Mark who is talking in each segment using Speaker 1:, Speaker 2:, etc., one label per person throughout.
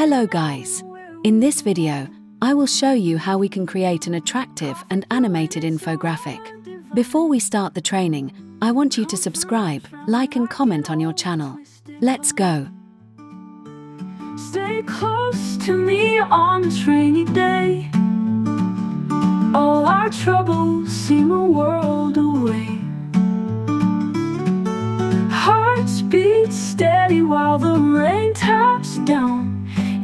Speaker 1: Hello guys. In this video, I will show you how we can create an attractive and animated infographic. Before we start the training, I want you to subscribe, like and comment on your channel. Let's go.
Speaker 2: Stay close to me on this rainy day. All our troubles seem a world away. Hearts beat steady while the rain taps down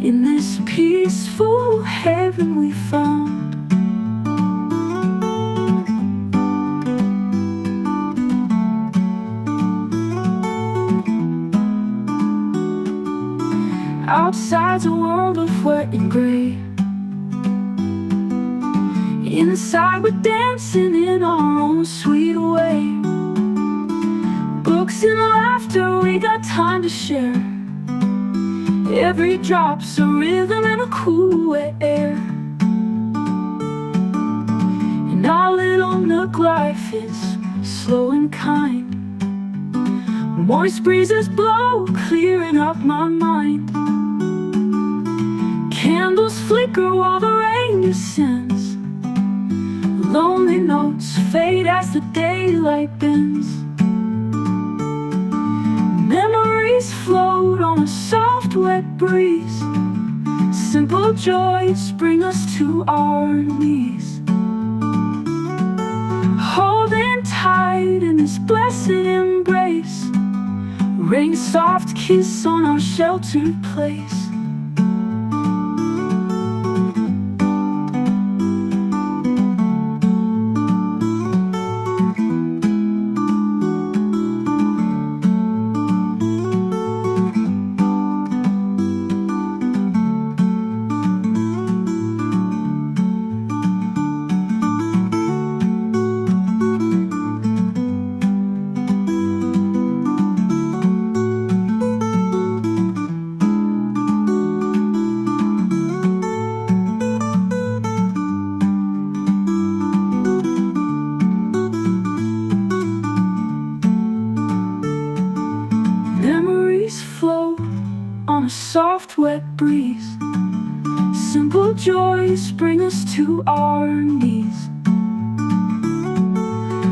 Speaker 2: in this peaceful heaven we found. Outside's a world of wet and gray. Inside we're dancing in our own sweet way. Books and laughter, we got time to share. Every drop's a rhythm and a cool air. And our little nook life is slow and kind. Moist breezes blow, clearing up my mind. Candles flicker while the rain descends. Lonely notes fade as the daylight bends. Memories float on a wet breeze. Simple joys bring us to our knees. Holding tight in this blessed embrace. Rain soft kiss on our sheltered place. A soft, wet breeze. Simple joys bring us to our knees.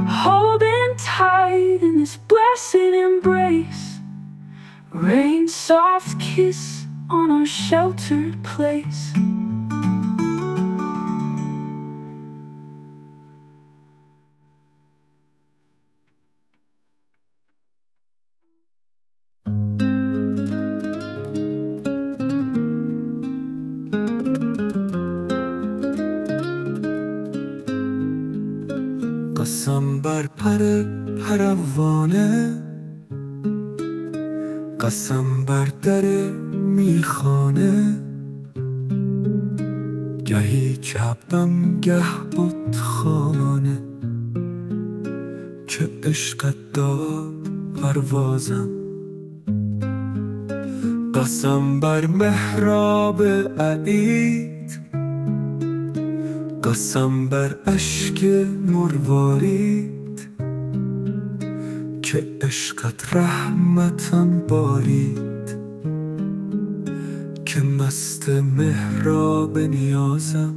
Speaker 2: Holding tight in this blessed embrace. Rain soft kiss on our sheltered place.
Speaker 3: قسم بر پر پروانه قسم بر در میخانه. گهی چپم گه بود خانه که عشقت داد پروازم. قسم بر محراب عید قسم بر اشک مروارید که عشقت رحمتم بارید که مست محراب نیازم.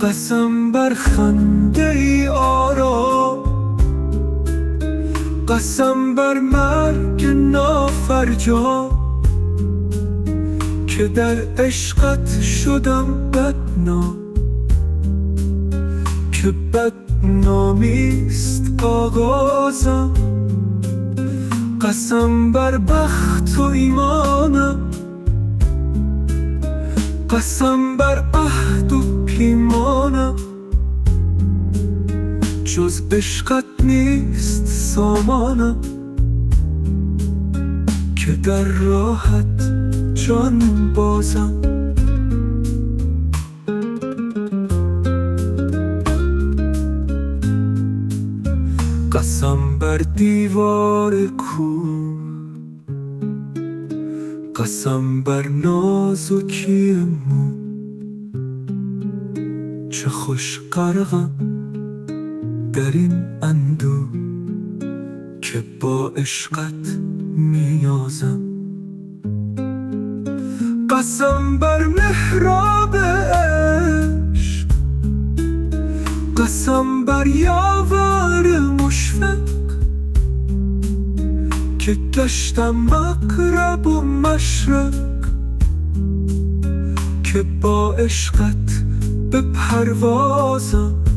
Speaker 3: قسم بر خنده ای آرام. قسم بر مرگ نافرجام. که در عشقت شدم بدنام که بدنامیست آغازم. قسم بر بخت و ایمانم قسم بر عهد و پیمانم. جز عشقت نیست سامانم که در راحت جان بازم. قسم بر دیوار کو قسم بر نازکی مو. چه خوش غرقم در این اندو که با عشقت میازم. قسم بر محراب عشق. قسم بر یاور مشفق. که داشتم مقرب و مشرق. که با عشقت به پروازم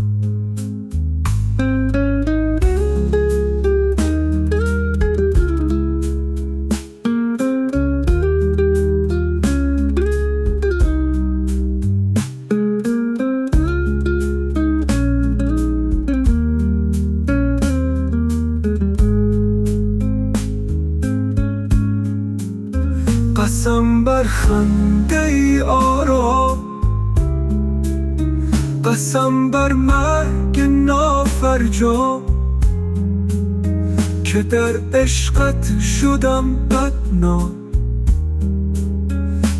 Speaker 3: که در عشقت شدم بدنام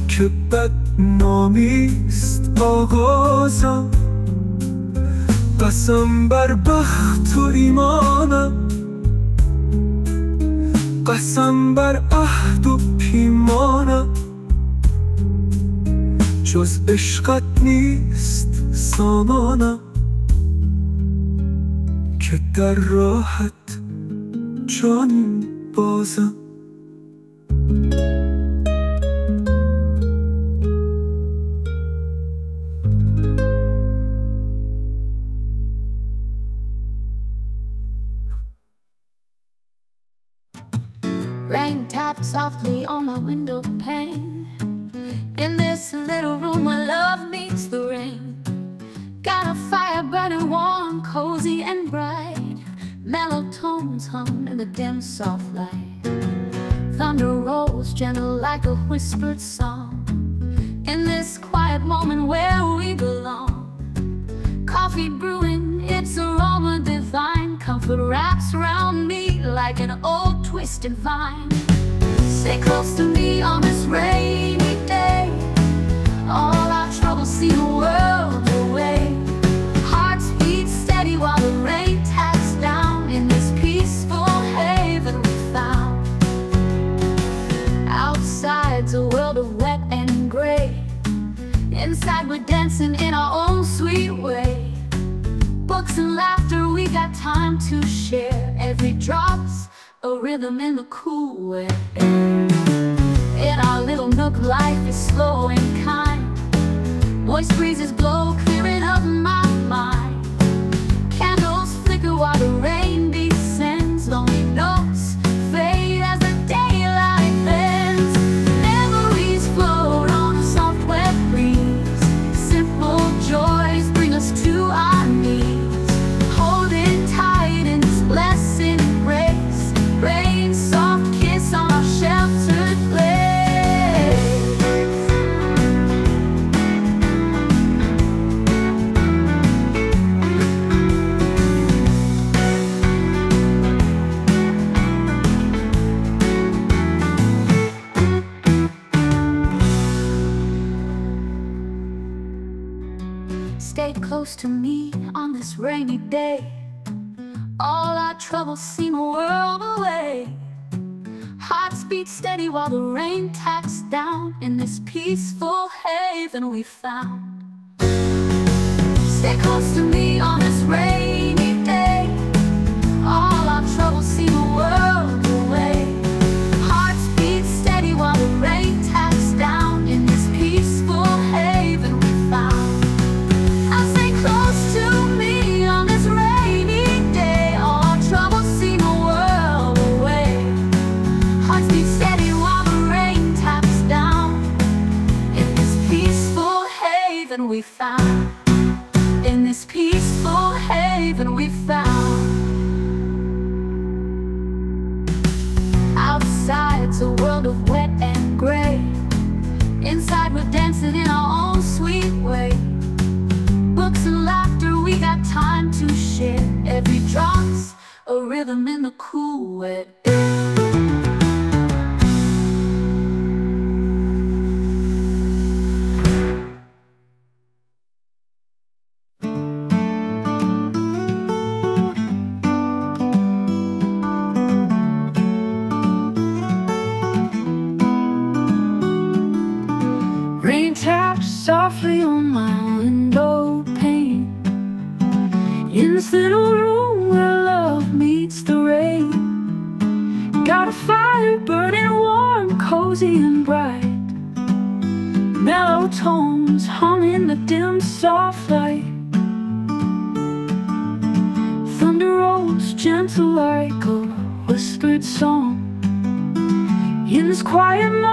Speaker 3: که بدنامیست آغازم. قسم بر بخت و ایمانم. قسم بر عهد و پیمانم. جز عشقت نیست سامانم. که در راحت schon posa
Speaker 2: Rain tapped softly on my window pane. In this little room where love meets the rain. Got a fire burning warm, cozy and bright. Mellow tones hum in the dim, soft light. Thunder rolls gentle like a whispered song. In this quiet moment where we belong. Coffee brewing, its aroma divine. Comfort wraps around me like an old twisted vine. Stay close to me on this rainy day. All our troubles seem a world away. Hearts beat steady while the rain dancing in our own sweet way. Books and laughter, we got time to share. Every drop's a rhythm in the cool air. In our little nook, life is slow and kind. Moist breezes blow, clearing up my mind. Candles flicker while the rain All our troubles seem a world away. Hearts beat steady while the rain taps down in this peaceful haven we found. Stay close to me on this rainy found. In this peaceful haven we found. Outside's a world of wet and gray. Inside we're dancing in our own sweet way. Books and laughter, we got time to share. Every drop's a rhythm in the cool wet Rain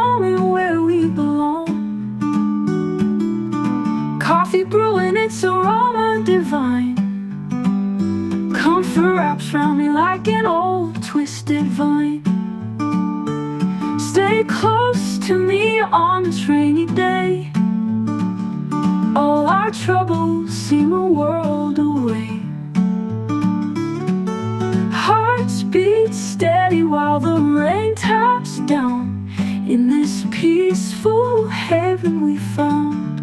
Speaker 2: quiet moment where we belong. Coffee brewing, its aroma divine. Comfort wraps around me like an old twisted vine. Stay close to me on this rainy day. All our troubles seem a world In this peaceful heaven we found.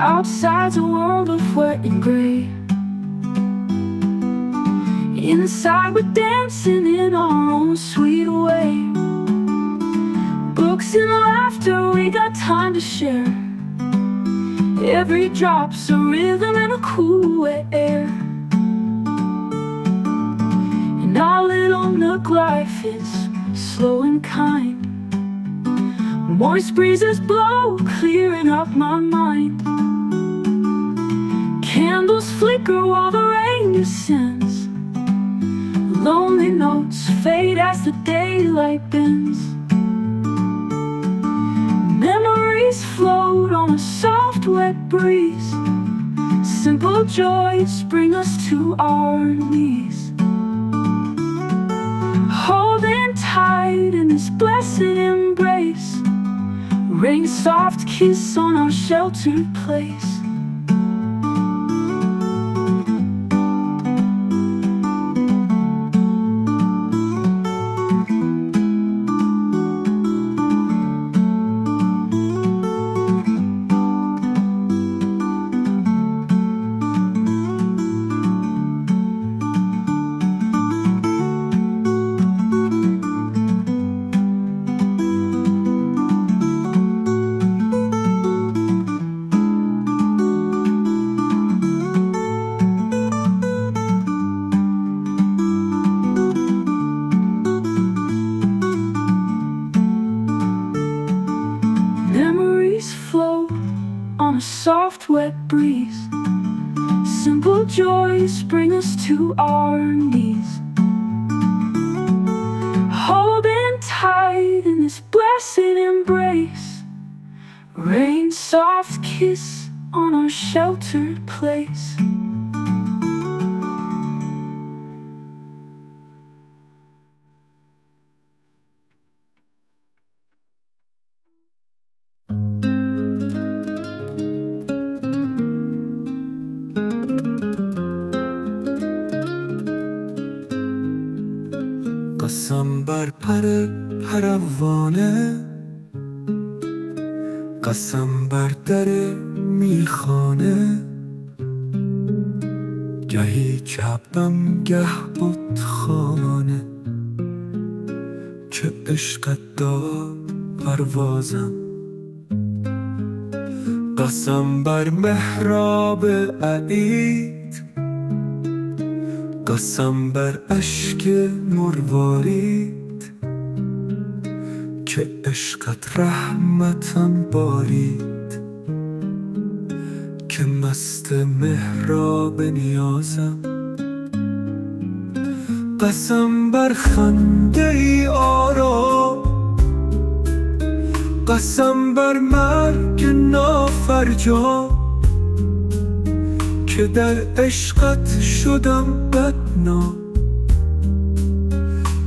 Speaker 2: Outside's a world of wet and gray. Inside we're dancing in our own sweet way. Books and laughter, we got time to share Every drop's a rhythm and a cool air. And our little nook life is slow and kind. Moist breezes blow, clearing up my mind. Candles flicker while the rain descends. Lonely notes fade as the daylight bends. Memories float on a soft wet breeze. Simple joys bring us to our knees. Holding tight in this blessed embrace. Rain soft kiss on our sheltered place soft wet breeze. Simple joys bring us to our knees. Holding tight in this blessed embrace. Rain soft kiss on our sheltered place
Speaker 3: قسم بر پر پروانه قسم بر در میخانه. گهی کبم گه بود خانه که عشقت داد پروازم. قسم بر محراب عید قسم بر اشک مروارید که عشقت رحمتم بارید که مست محراب نیازم. قسم بر خنده ای آرام. قسم بر مرگ نافرجام. که در عشقت شدم بدنام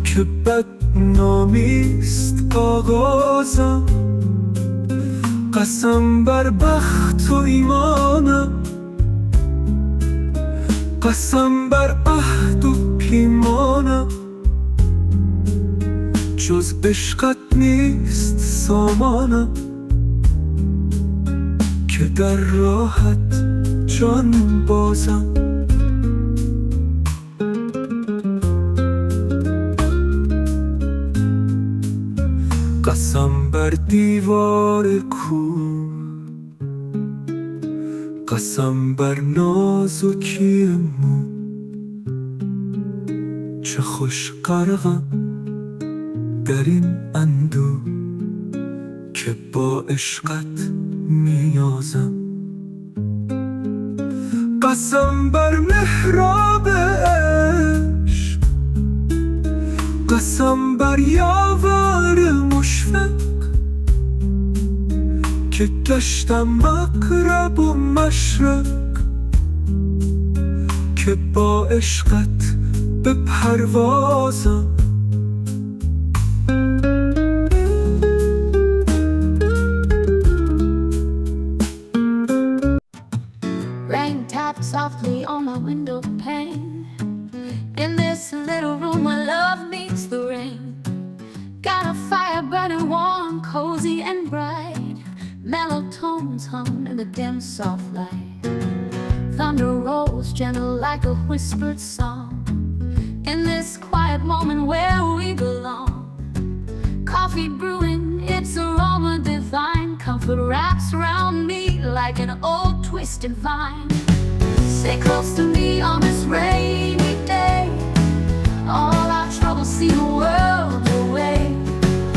Speaker 3: که بد بدنامیست آغازم. قسم بر بخت و ایمانم قسم بر عهد و پیمانم. جز عشقت نیست سامانم که در راحت جان بازم. قسم بر دیوار کو. قسم بر نازکی مو. چه خوش غرقم در این اندو که با عشقت میازم. قسم بر محراب عشق قسم بر یاور مشفق. که گشتم مقرب و مشرق. که با عشقت به پروازم
Speaker 2: on my window pane. In this little room where love meets the rain. Got a fire burning warm, cozy and bright. Mellow tones hum in the dim, soft light. Thunder rolls gentle like a whispered song. In this quiet moment where we belong. Coffee brewing, its aroma divine. Comfort wraps around me like an old twisted vine. Stay close to me on this rainy day. All our troubles seem a world away.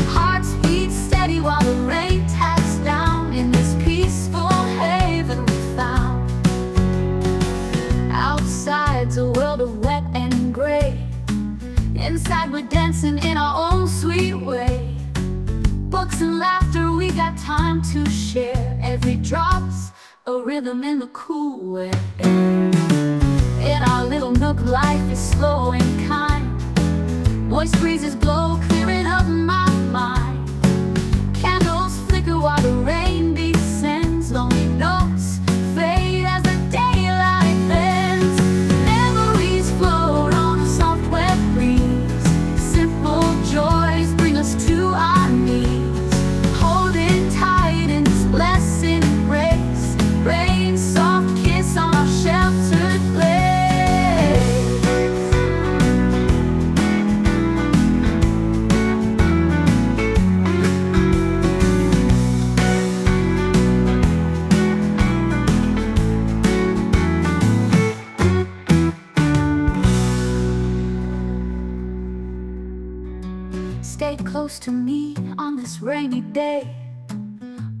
Speaker 2: Hearts beat steady while the rain taps down in this peaceful haven we found. Outside's a world of wet and gray. Inside we're dancing in our own sweet way. Books and laughter, we got time to share. Every drop's a rhythm in the cool air. Our little nook, life is slow and kind. Moist breezes blow,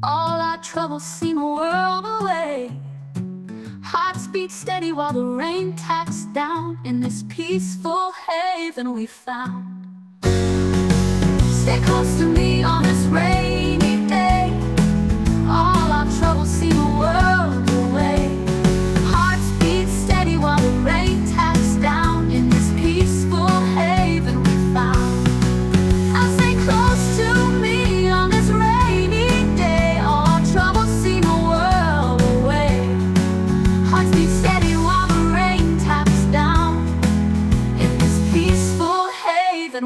Speaker 2: All our troubles seem a world away. Hearts beat steady while the rain tacks down in this peaceful haven we found. Stay close to me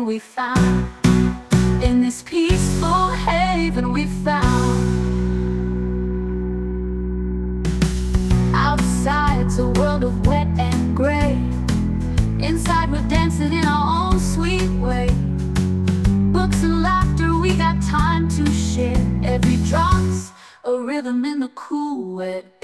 Speaker 2: we found. In this peaceful haven we found. Outside's a world of wet and gray. Inside we're dancing in our own sweet way. Books and laughter, we got time to share. Every drop's a rhythm in the cool wet